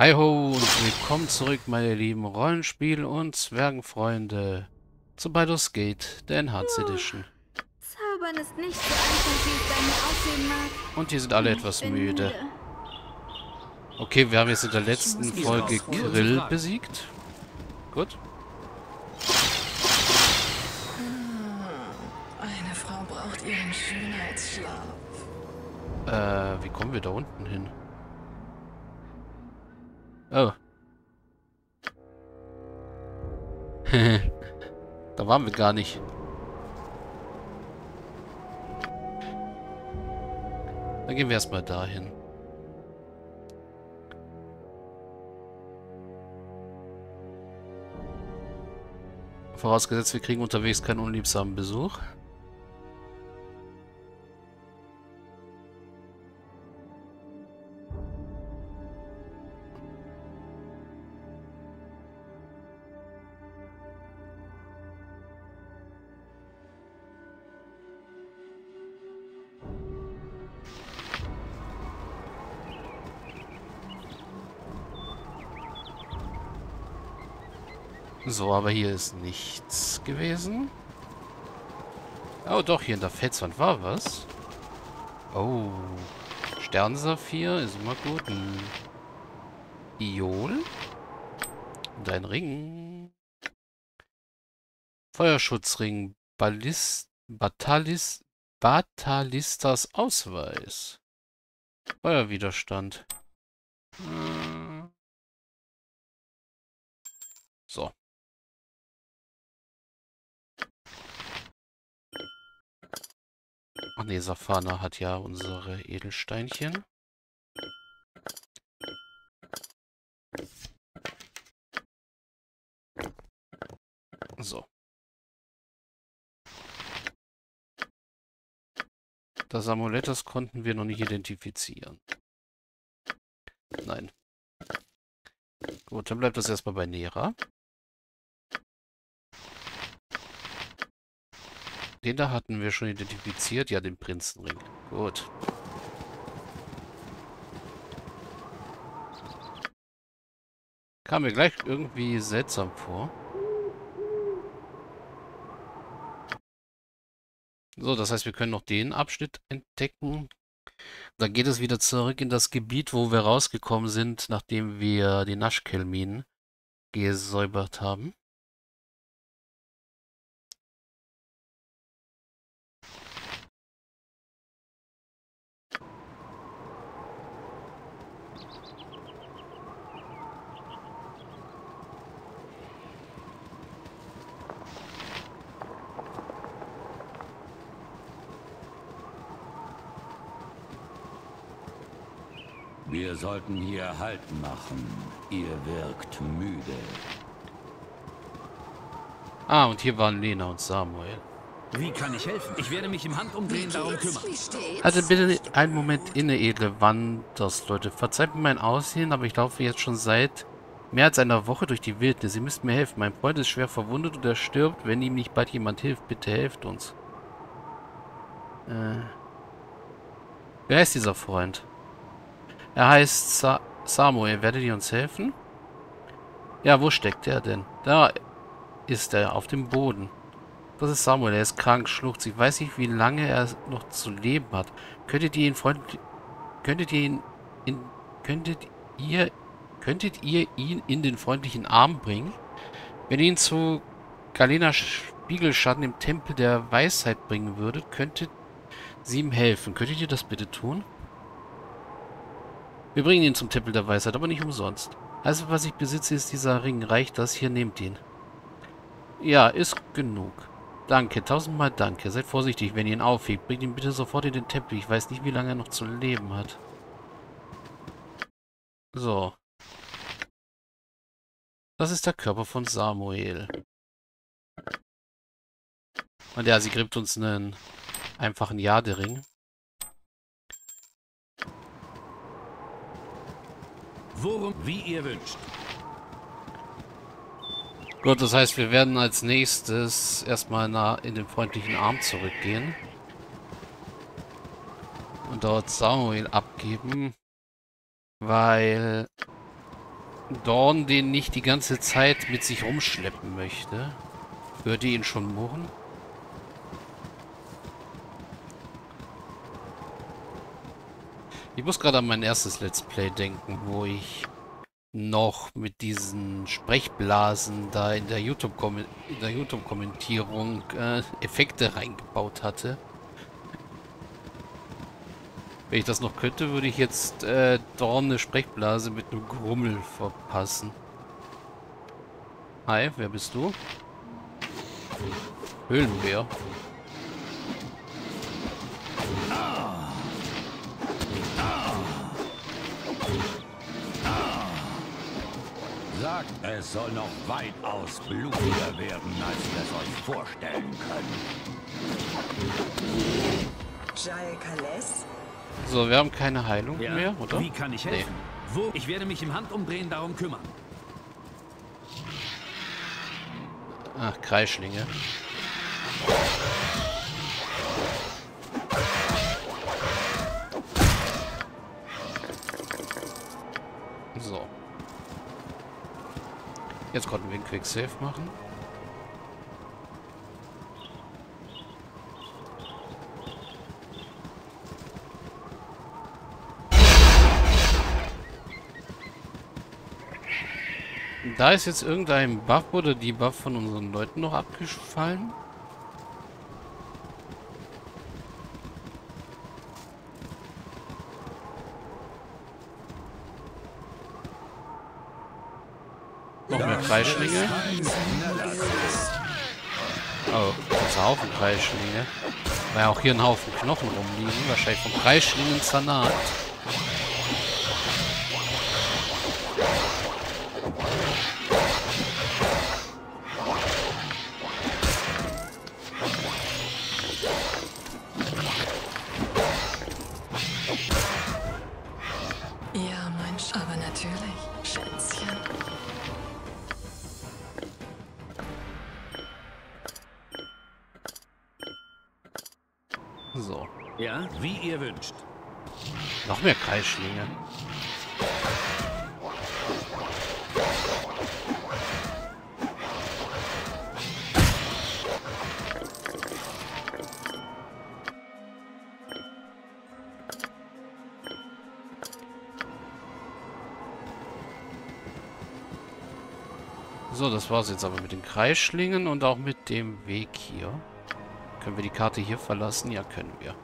Hi ho und willkommen zurück, meine lieben Rollenspiel- und Zwergenfreunde, zu Baldur's Gate, der Enhanced Edition. Zaubern ist nicht so einfach, wie es bei mir aussehen mag. Und hier sind alle Ich etwas bin müde. Okay, wir haben jetzt in der letzten Folge Grill besiegt. Gut. Eine Frau braucht ihren Schönheitsschlaf. Äh, wie kommen wir da unten hin? Oh. da waren wir gar nicht. Dann gehen wir erstmal dahin. Vorausgesetzt, wir kriegen unterwegs keinen unliebsamen Besuch. So, aber hier ist nichts gewesen. Oh, doch, hier in der Felswand war was. Oh. Sternsaphir ist immer gut. Ein Iol. Und ein Ring. Feuerschutzring. Ballist, Batalis, Batalistas Ausweis. Feuerwiderstand. Hm. So. Ach nee, Safana hat ja unsere Edelsteinchen. So. Das Amulett, das konnten wir noch nicht identifizieren. Nein. Gut, dann bleibt das erstmal bei Nera. Den da hatten wir schon identifiziert. Ja, den Prinzenring. Gut. Kam mir gleich irgendwie seltsam vor. So, das heißt, wir können noch den Abschnitt entdecken. Dann geht es wieder zurück in das Gebiet, wo wir rausgekommen sind, nachdem wir die Naschkelminen gesäubert haben. Wir sollten hier Halt machen. Ihr wirkt müde. Ah, und hier waren Lena und Samuel. Wie kann ich helfen? Ich werde mich im Handumdrehen darum kümmern. Also bitte einen Moment inne, edle Wandersleute. Verzeiht mir mein Aussehen, aber ich laufe jetzt schon seit mehr als einer Woche durch die Wildnis. Ihr müsst mir helfen. Mein Freund ist schwer verwundet und er stirbt, wenn ihm nicht bald jemand hilft. Bitte helft uns. Äh. Wer ist dieser Freund? Er heißt Sa Samuel. Werdet ihr uns helfen? Ja, wo steckt er denn? Da ist er, auf dem Boden. Das ist Samuel, er ist krank, schluchzt. Ich weiß nicht, wie lange er noch zu leben hat. Könntet ihr ihn freundlich... Könntet ihr ihn... In, könntet ihr... Könntet ihr ihn in den freundlichen Arm bringen? Wenn ihr ihn zu Galena Spiegelschatten im Tempel der Weisheit bringen würdet, könntet sie ihm helfen. Könntet ihr das bitte tun? Wir bringen ihn zum Tempel der Weisheit, aber nicht umsonst. Also, was ich besitze, ist dieser Ring. Reicht das? Hier, nehmt ihn. Ja, ist genug. Danke, tausendmal danke. Seid vorsichtig, wenn ihr ihn aufhebt. Bringt ihn bitte sofort in den Tempel. Ich weiß nicht, wie lange er noch zu leben hat. So. Das ist der Körper von Samuel. Und ja, sie gibt uns einen einfachen Jadering. Worum, wie ihr wünscht. Gut, das heißt, wir werden als nächstes erstmal in den freundlichen Arm zurückgehen. Und dort Samuel abgeben. Weil Dorn den nicht die ganze Zeit mit sich rumschleppen möchte. Hört ihr ihn schon murren? Ich muss gerade an mein erstes Let's Play denken, wo ich noch mit diesen Sprechblasen da in der YouTube-Kommentierung YouTube äh, Effekte reingebaut hatte. Wenn ich das noch könnte, würde ich jetzt äh, Dorn eine Sprechblase mit einem Grummel verpassen. Hi, wer bist du? Höhlenbär. Es soll noch weitaus blutiger werden, als ihr es euch vorstellen könnt. Kales? So, wir haben keine Heilung Ja? mehr, oder? Wie kann ich Nee. helfen? Wo? Ich werde mich im Handumdrehen darum kümmern. Ach, Kreischlinge. Jetzt konnten wir einen Quicksave machen. Da ist jetzt irgendein Buff oder die Buff von unseren Leuten noch abgefallen. Noch mehr Kreischlinge. Oh, ganzer Haufen Kreischlinge. Weil auch hier ein Haufen Knochen rumliegen. Wahrscheinlich vom Kreischlingen zernagt. So. Ja? Wie ihr wünscht. Noch mehr Kreischlinge. So, das war's jetzt aber mit den Kreischlingen und auch mit dem Weg hier. Können wir die Karte hier verlassen? Ja, können wir.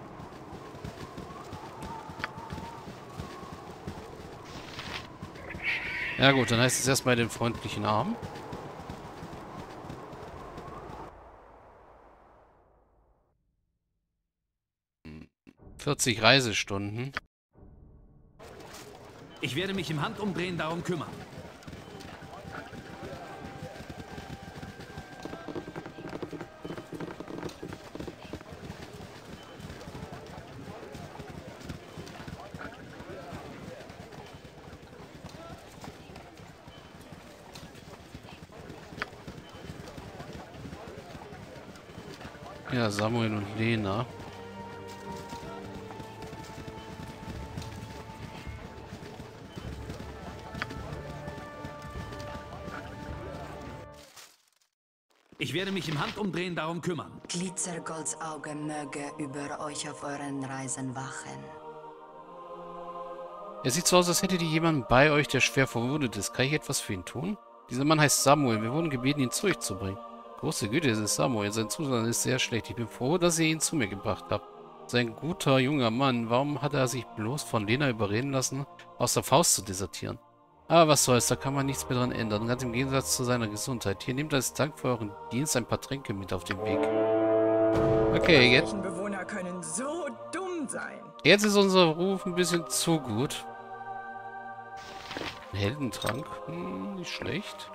Ja gut, dann heißt es erstmal den freundlichen Arm. 40 Reisestunden. Ich werde mich im Handumdrehen darum kümmern. Ja, Samuel und Lena. Ich werde mich im Handumdrehen darum kümmern. Glitzergolds Auge möge über euch auf euren Reisen wachen. Es sieht so aus, als hättet ihr jemanden bei euch, der schwer verwundet ist. Kann ich etwas für ihn tun? Dieser Mann heißt Samuel. Wir wurden gebeten, ihn zu euch zu bringen. Große Güte, es ist Samuel. Sein Zustand ist sehr schlecht. Ich bin froh, dass ihr ihn zu mir gebracht habt. Sein guter, junger Mann. Warum hat er sich bloß von Lena überreden lassen, aus der Faust zu desertieren? Aber was soll's, da kann man nichts mehr dran ändern. Ganz im Gegensatz zu seiner Gesundheit. Hier nehmt als Dank für euren Dienst ein paar Tränke mit auf den Weg. Okay, jetzt, Bewohner können so dumm sein. jetzt ist unser Ruf ein bisschen zu gut. Ein Heldentrank. Hm, nicht schlecht.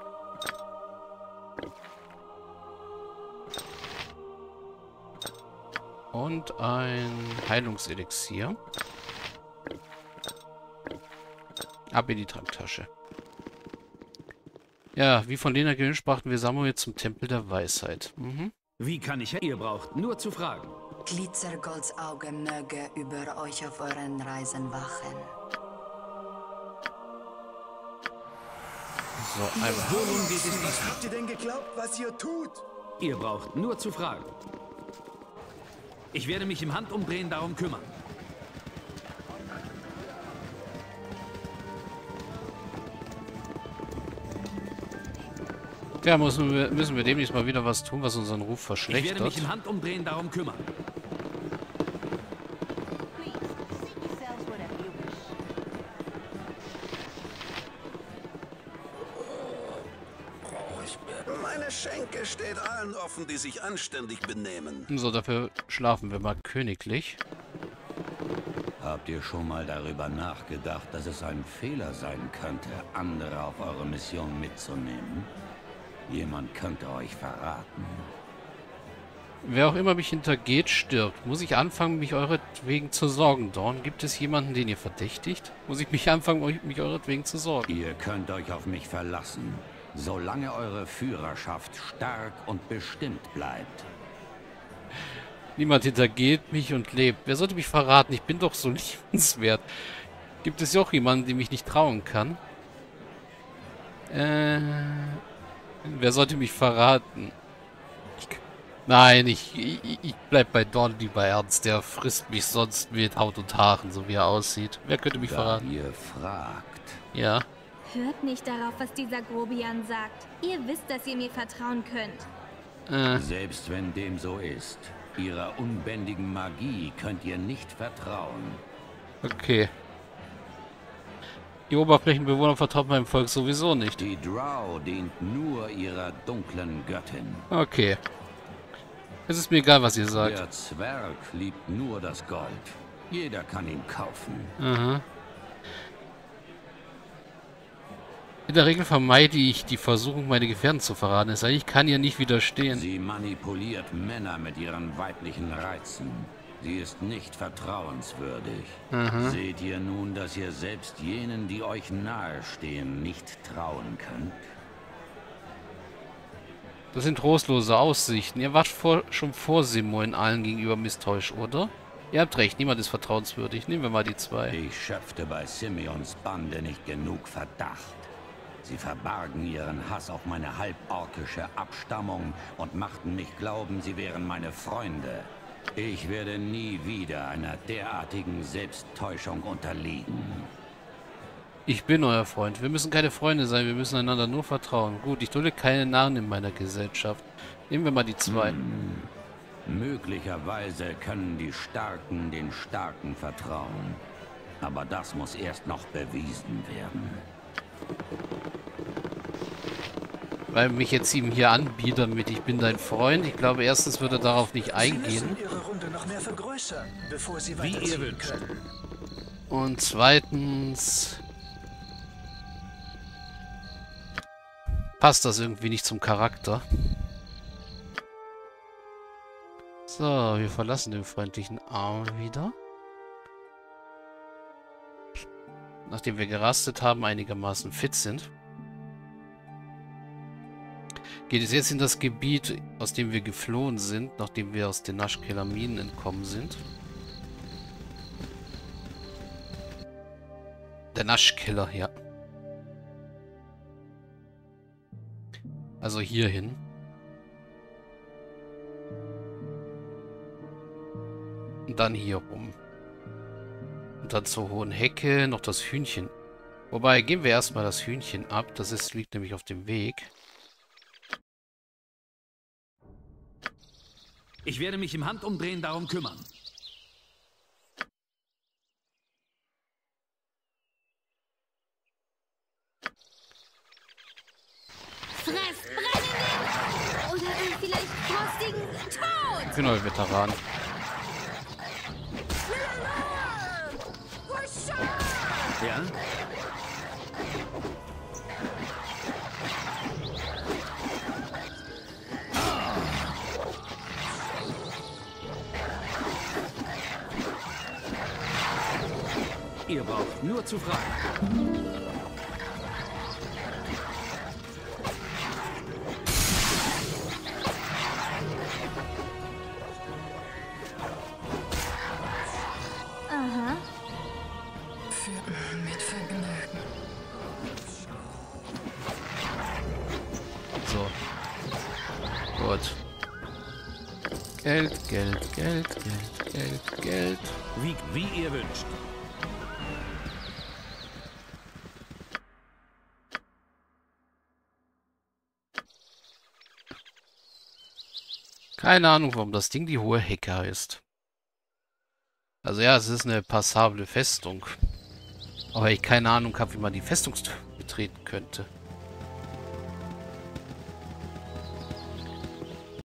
Und ein Heilungselixier. Ab in die Tranktasche. Ja, wie von Lena gewünscht, brachten wir Samuel zum Tempel der Weisheit. Mhm. Wie kann ich helfen? Ihr braucht nur zu fragen. Glitzergolds Auge möge über euch auf euren Reisen wachen. So, einmal. Diesmal? Habt ihr denn geglaubt, was ihr tut? Ihr braucht nur zu fragen. Ich werde mich im Handumdrehen darum kümmern. Ja, müssen wir, müssen wir demnächst mal wieder was tun, was unseren Ruf Ich werde mich verschlechtert. im Handumdrehen darum kümmern. Meine Schenke steht allen offen, die sich anständig benehmen. So, dafür schlafen wir mal königlich. Habt ihr schon mal darüber nachgedacht, dass es ein Fehler sein könnte, andere auf eure Mission mitzunehmen? Jemand könnte euch verraten. Wer auch immer mich hintergeht, stirbt. Muss ich anfangen, mich euretwegen zu sorgen, Dorn? Gibt es jemanden, den ihr verdächtigt? Muss ich mich anfangen, mich euretwegen zu sorgen? Ihr könnt euch auf mich verlassen, solange eure Führerschaft stark und bestimmt bleibt. Niemand hintergeht mich und lebt. Wer sollte mich verraten? Ich bin doch so liebenswert. Gibt es auch jemanden, dem ich nicht trauen kann? Äh... Wer sollte mich verraten? Ich, nein, ich, ich, ich bleib bei Dorn lieber ernst. Der frisst mich sonst mit Haut und Haaren, so wie er aussieht. Wer könnte mich Da verraten? ihr fragt, Ja. Hört nicht darauf, was dieser Grobian sagt. Ihr wisst, dass ihr mir vertrauen könnt. Äh, selbst wenn dem so ist, ihrer unbändigen Magie könnt ihr nicht vertrauen. okay. Die Oberflächenbewohner vertrauen meinem Volk sowieso nicht. Die Drow dient nur ihrer dunklen Göttin. Okay. Es ist mir egal, was ihr sagt. Der Zwerg liebt nur das Gold. Jeder kann ihn kaufen. Aha. In der Regel vermeide ich die Versuchung, meine Gefährten zu verraten. Es sei denn, ich kann ihr nicht widerstehen. Sie manipuliert Männer mit ihren weiblichen Reizen. Sie ist nicht vertrauenswürdig. Seht ihr nun, dass ihr selbst jenen, die euch nahestehen, nicht trauen könnt? Das sind trostlose Aussichten. Ihr wart vor, schon vor Simoin allen gegenüber misstrauisch, oder? Ihr habt recht, niemand ist vertrauenswürdig. Nehmen wir mal die zwei. Ich schöpfte bei Simeons Bande nicht genug Verdacht. Sie verbargen ihren Hass auf meine halborkische Abstammung und machten mich glauben, sie wären meine Freunde. Ich werde nie wieder einer derartigen Selbsttäuschung unterliegen. Ich bin euer Freund. Wir müssen keine Freunde sein, wir müssen einander nur vertrauen. Gut, ich dulde keine Narren in meiner Gesellschaft. Nehmen wir mal die zwei. Möglicherweise können die Starken den Starken vertrauen. Aber das muss erst noch bewiesen werden. Weil mich jetzt ihm hier anbietet mit ich bin dein Freund. Ich glaube, erstens würde er darauf nicht eingehen. Wie ihr wünscht. Und zweitens passt das irgendwie nicht zum Charakter. So, wir verlassen den freundlichen Arm wieder. Nachdem wir gerastet haben, einigermaßen fit sind. Geht es jetzt in das Gebiet, aus dem wir geflohen sind, nachdem wir aus den Naschkeller Minen entkommen sind. Der Naschkiller, ja. Also hierhin. Und dann hier rum. Und dann zur hohen Hecke noch das Hühnchen. Wobei, gehen wir erstmal das Hühnchen ab. Das ist, liegt nämlich auf dem Weg. Ich werde mich im Handumdrehen darum kümmern. Fress brennenden oder einen vielleicht frostigen Tod! Ich bin euer Veteran. Ja? Ihr braucht nur zu fragen. Für, mit Vergnügen. So. Gut. Geld, Geld, Geld, Geld, Geld, Geld. Wie, wie ihr wünscht. Keine Ahnung, warum das Ding die hohe Hecke heißt. Also ja, es ist eine passable Festung. Aber ich keine Ahnung habe, wie man die Festungstür betreten könnte.